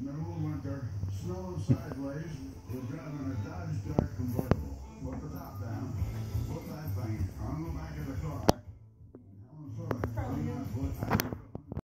middle of winter, snow sideways, we're driving a